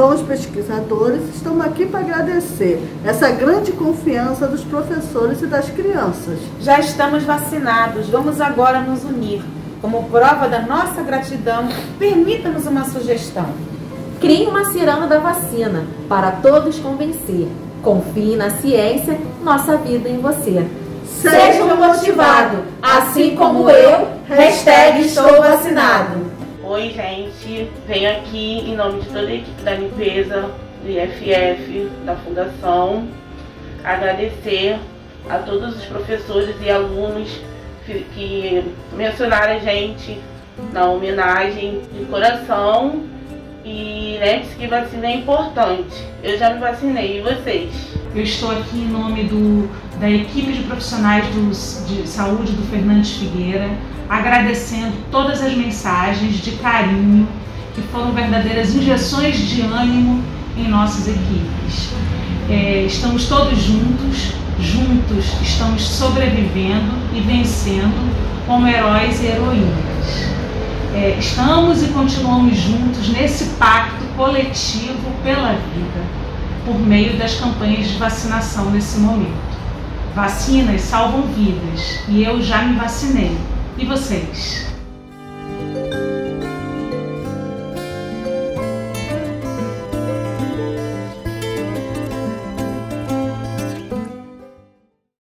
somos pesquisadores, estamos aqui para agradecer essa grande confiança dos professores e das crianças. Já estamos vacinados, vamos agora nos unir. Como prova da nossa gratidão, permita-nos uma sugestão. Crie uma ciranda da vacina para todos convencer. Confie na ciência, nossa vida em você. Seja motivado, assim como eu, hashtag estou vacinado. Oi, gente. Venho aqui em nome de toda a equipe da limpeza do IFF, da Fundação, agradecer a todos os professores e alunos que mencionaram a gente na homenagem de coração e né, disse que vacina é importante. Eu já me vacinei, e vocês? Eu estou aqui em nome do, da equipe de profissionais do, de saúde do Fernandes Figueira, agradecendo todas as mensagens de carinho, que foram verdadeiras injeções de ânimo em nossas equipes. É, estamos todos juntos, juntos estamos sobrevivendo e vencendo como heróis e heroínas. É, estamos e continuamos juntos nesse pacto coletivo pela vida, por meio das campanhas de vacinação nesse momento. Vacinas salvam vidas e eu já me vacinei. E vocês?